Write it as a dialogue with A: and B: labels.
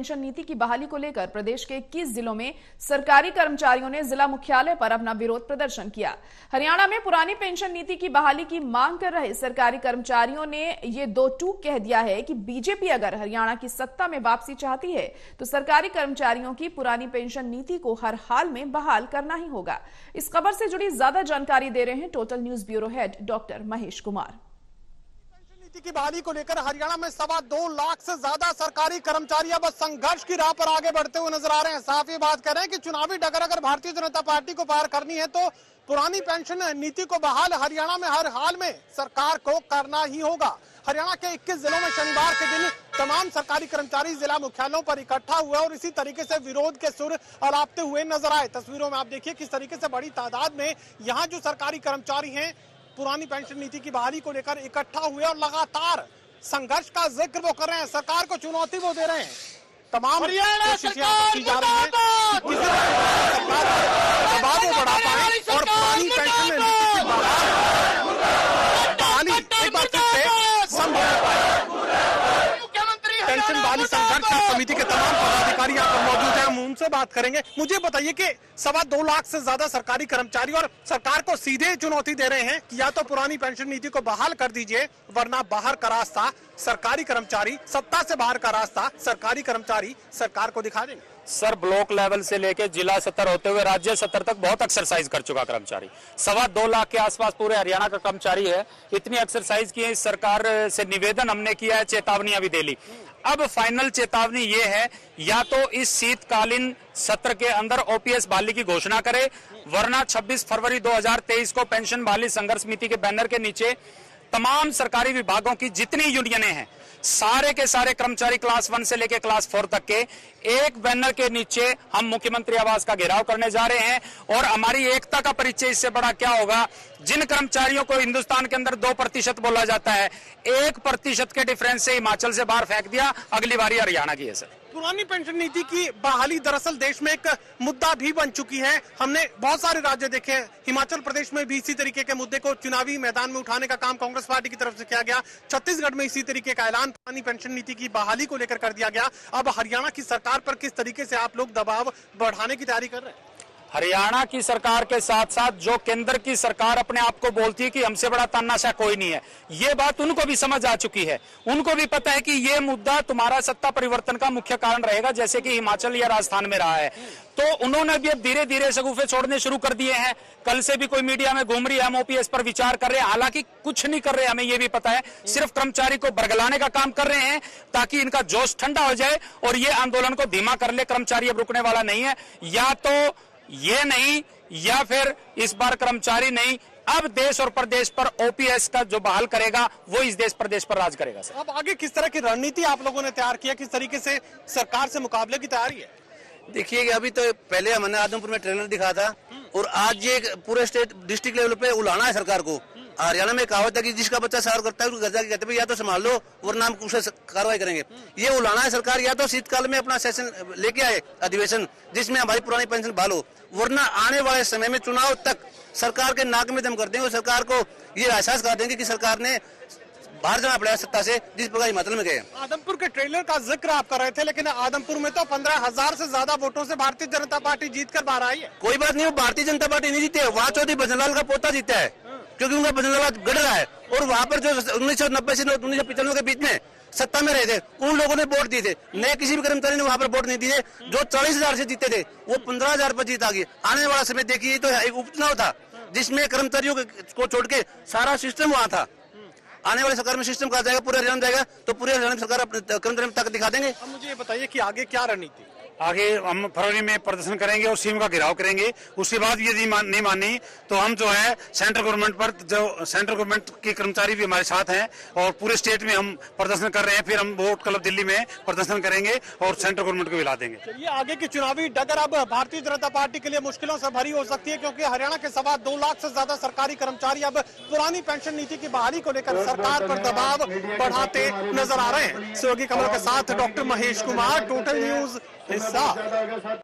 A: Pension नीति की बहाली को लेकर प्रदेश के 21 जिलों में सरकारी कर्मचारियों ने जिला मुख्यालय पर अपना विरोध प्रदर्शन किया। हरियाणा में पुरानी पेंशन नीति की बहाली की मांग कर रहे सरकारी कर्मचारियों ने ये दो टूक कह दिया है कि बीजेपी अगर हरियाणा की सत्ता में वापसी चाहती है तो सरकारी कर्मचारियों की पुरानी पेंशन नीति को हर हाल में बहाल करना ही होगा। इस खबर से जुड़ी ज़्यादा जानकारी दे रहे हैं total news bureau head doctor Mahesh Kumar.
B: नीति की बहाली को लेकर हरियाणा में सवा दो लाख से ज़्यादा सरकारी कर्मचारी अब संघर्ष की राह पर आगे बढ़ते हुए नज़र आ रहे हैं। साफ़ ये बात कर कि चुनावी डगर अगर भारतीय जनता पार्टी को पार करनी है तो पुरानी पेंशन नीति को बहाल हरियाणा में हर हाल में सरकार को करना ही होगा। हरियाणा के 21 जिलों में शनिवार के दिन तमाम सरकारी कर्मचारी जिला मुख्यालयों पर इकट्ठा हुए और इसी तरीके से विरोध के सुर अलापते हुए नज़र आए। तस्वीरों में आप देखिए किस तरीके से बड़ी तादाद में यहाँ जो सरकारी कर्मचारी हैं पुरानी पेंशन नीति की बहाली को लेकर इकट्ठा हुए और लगातार संघर्ष का ज़िक्र वो कर रहे हैं। सरकार को चुनौती वो दे रहे हैं। तमाम कोशिश यहाँ की जा रही है कि किसी तरह सरकार दबाव वो बढ़ा पाए और पुरानी पेंशन नीति की बहाली एक बार फिर से संभव पेंशन संघर्ष समिति के तमाम पदाधिकारी यहाँ पर मौजूद हैं। हम उनसे बात करेंगे। मुझे बताइए कि सवा दो लाख से ज़्यादा सरकारी कर्मचारी और सरकार को सीधे चुनौती दे रहे हैं कि या तो पुरानी पेंशन नीति को बहाल कर दीजिए, वरना बाहर का रास्ता, सरकारी कर्मचारी, सत्ता से बाहर का रास्ता, सरकारी कर्मचारी सरकार को दिखा देंगे।
C: सर, ब्लॉक लेवल से लेके जिला स्तर होते हुए राज्य स्तर तक बहुत एक्सरसाइज कर चुका कर्मचारी। सवा दो लाख के आसपास पूरे हरियाणा का कर्मचारी है। इतनी एक्सरसाइज की है, इस सरकार से निवेदन हमने किया है चेतावनियाँ भी दे ली। अब फाइनल चेतावनी ये है, या तो इस शीतकालीन सत्र के अंदर ओपीएस बाली की घोषणा करे, वरना 26 फरवरी 2023 को पेंशन बाली संघर्ष समिति के बैनर के नीचे तमाम सरकारी विभागों की जितनी यूनियनें हैं सारे के सारे कर्मचारी क्लास वन से लेकर क्लास फोर तक के एक बैनर के नीचे हम मुख्यमंत्री आवास का घेराव करने जा रहे हैं और हमारी एकता का परिचय इससे बड़ा क्या होगा? जिन कर्मचारियों को हिंदुस्तान के अंदर दो प्रतिशत बोला जाता है, एक प्रतिशत के डिफरेंस से हिमाचल से बाहर फेंक दिया, अगली बारी हरियाणा की है, सर।
B: पुरानी पेंशन नीति की बहाली दरअसल देश में एक मुद्दा भी बन चुकी है। हमने बहुत सारे राज्य देखे हैं। हिमाचल प्रदेश में भी इसी तरीके के मुद्दे को चुनावी मैदान में उठाने का काम कांग्रेस पार्टी की तरफ़ से किया गया। छत्तीसगढ़ में इसी तरीके का ऐलान, पुरानी पेंशन नीति की बहाली को लेकर कर दिया गया। अब हरियाणा की सरकार पर किस तरीके से आप लोग दबाव बढ़ाने की तैयारी कर रहे हैं?
C: हरियाणा की सरकार के साथ साथ जो केंद्र की सरकार अपने आप को बोलती है कि हमसे बड़ा तानाशाह कोई नहीं है, ये बात उनको भी समझ आ चुकी है। उनको भी पता है कि ये मुद्दा तुम्हारा सत्ता परिवर्तन का मुख्य कारण रहेगा, जैसे कि हिमाचल या राजस्थान में रहा है। तो उन्होंने भी अब धीरे धीरे सगुफे छोड़ने शुरू कर दिए हैं। कल से भी कोई मीडिया में घूम रही है, हम ओपीएस पर विचार कर रहे हैं। हालाँकि कुछ नहीं कर रहे, हमें ये भी पता है। सिर्फ़ कर्मचारी को बरगलाने का काम कर रहे हैं, ताकि इनका जोश ठंडा हो जाए और ये आंदोलन को धीमा कर ले। कर्मचारी अब रुकने वाला नहीं है। या तो ये नहीं या फिर इस बार कर्मचारी नहीं अब देश और प्रदेश पर ओपीएस का जो बहाल करेगा वो इस देश प्रदेश पर राज करेगा सर।
B: अब आगे किस तरह की रणनीति आप लोगों ने तैयार किया किस तरीके से सरकार से मुकाबले की तैयारी है?
D: देखिए अभी तो पहले हमने आदमपुर में ट्रेनर दिखा था और आज ये पूरे स्टेट डिस्ट्रिक्ट लेवल पे उलाना है सरकार को। हरियाणा में कहावत है कि जिसका बच्चा सार करता है उसको गर्जा कहते हैं या तो संभाल लो वरना हम उसे कार्रवाई करेंगे। ये उलाना है सरकार या तो शीतकाल में अपना सेशन लेके आए अधिवेशन जिसमें हमारी पुरानी पेंशन बहाल वरना आने वाले समय में चुनाव तक सरकार के नाक में दम कर देंगे और सरकार को ये एहसास कर देंगे कि सरकार ने बाहर जाना पड़ेगा सत्ता से जिस प्रकार हिमाचल में गए
B: आदमपुर के ट्रेलर का ज़िक्र आप कर रहे थे लेकिन आदमपुर में तो पंद्रह हज़ार से ज़्यादा वोटों से भारतीय जनता पार्टी जीत कर बाहर आई है।
D: कोई बात नहीं वो भारतीय जनता पार्टी नहीं जीते वहाँ चौधरी भजनलाल का पोता जीता है। क्योंकि उनका भजनलाल गढ़ रहा है। और वहाँ पर जो उन्नीस सौ नब्बे से उन्नीस सौ पिचानवे के बीच में सत्ता में रहे थे, उन लोगों ने वोट दिए थे। नए किसी भी कर्मचारी ने वहाँ पर वोट नहीं दिए। जो चालीस हज़ार से जीते थे, वो पंद्रह हज़ार पर जीत आ गई। आने वाला समय देखिए तो एक उपचुनाव था, जिसमें कर्मचारियों को छोड़ के सारा सिस्टम वहाँ था। आने वाले सरकार में सिस्टम कहा जाएगा, पूरे हरियाणा जाएगा तो पूरे हरियाणा सरकार अपने कर्मचारी में दिखा देंगे।
B: मुझे बताइए कि आगे क्या रणनीति?
E: आगे हम फरवरी में प्रदर्शन करेंगे और सीम का घेराव करेंगे। उसके बाद यदि मान, नहीं मानी तो हम जो है सेंट्रल गवर्नमेंट पर जो सेंट्रल गवर्नमेंट के कर्मचारी भी हमारे साथ हैं और पूरे स्टेट में हम प्रदर्शन कर रहे हैं फिर हम वोट क्लब दिल्ली में प्रदर्शन करेंगे और सेंट्रल गवर्नमेंट को भी ला देंगे।
B: ये आगे की चुनावी डगर अब भारतीय जनता पार्टी के लिए मुश्किलों से भरी हो सकती है क्योंकि हरियाणा के सवा दो लाख से ज़्यादा सरकारी कर्मचारी अब पुरानी पेंशन नीति की बहाली को लेकर सरकार पर दबाव बढ़ाते नज़र आ रहे हैं। सहयोगी कमल के साथ doctor Mahesh Kumar total news da